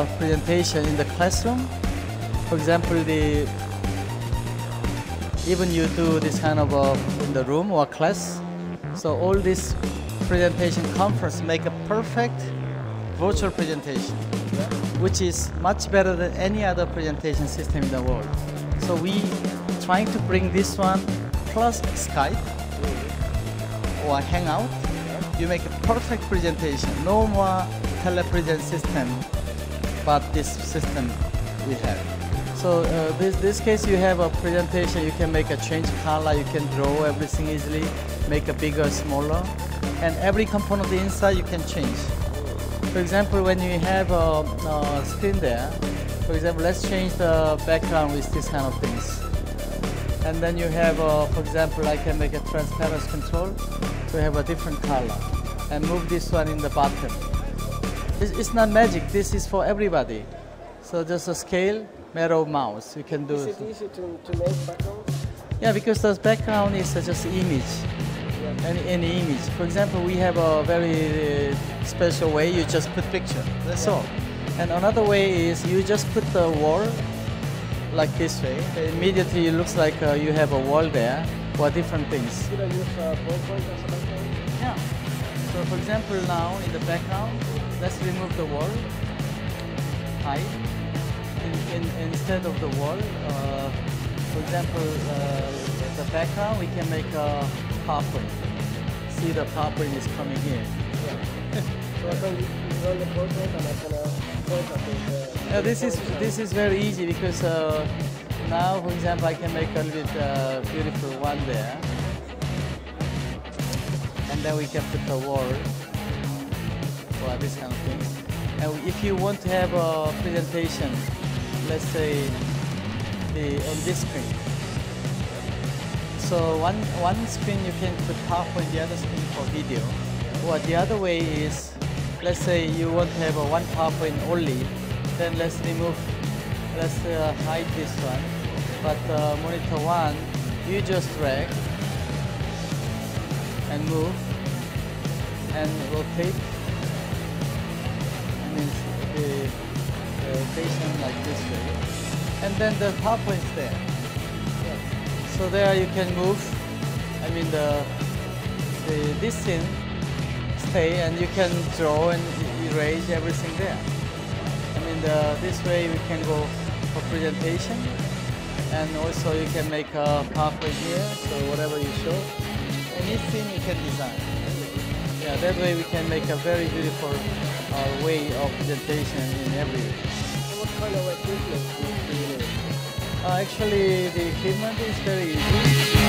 uh, presentation in the classroom. For example, the even you do this kind of uh, in the room or class. So all this presentation conference make a perfect virtual presentation, which is much better than any other presentation system in the world. So we trying to bring this one plus Skype or Hangout. You make a perfect presentation. No more telepresent system, but this system we have. So uh, this this case you have a presentation. You can make a change color. You can draw everything easily. Make a bigger, smaller, and every component inside you can change. For example, when you have a, a screen there, for example, let's change the background with this kind of things. And then you have, uh, for example, I can make a transparency control to have a different color and move this one in the bottom. It's, it's not magic. This is for everybody. So just a scale, of mouse. You can do. Is it easy to, to make background? Yeah, because the background is uh, just image, any, any image. For example, we have a very uh, special way. You just put picture. That's all. And another way is you just put the wall like this way. Immediately it looks like uh, you have a wall there for different things. Should I use uh, PowerPoint as a background? Yeah. So for example now in the background, let's remove the wall. Hide. In, in, instead of the wall, uh, for example, uh, the background we can make a PowerPoint. See the PowerPoint is coming here. So I can run the PowerPoint and I can uh, point at it. Uh, Yeah, this is this is very easy because uh, now, for example, I can make a little bit uh, beautiful one there, and then we can put the wall for this kind of thing. And if you want to have a presentation, let's say the on this screen. So one one screen you can put PowerPoint, the other screen for video. Or the other way is, let's say you want to have a one PowerPoint only, then let's remove, let's uh, hide this one. But uh, monitor one, you just drag and move and rotate. The, rotation like this way, and then the PowerPoint is there. So there you can move. I mean the, the this thing stay and you can draw and erase everything there. I mean the, this way we can go for presentation and also you can make a PowerPoint here. So whatever you show, anything you can design. Yeah, that way we can make a very beautiful uh, way of presentation in every way. what kind of equipment do you need? Uh, actually, the equipment is very easy.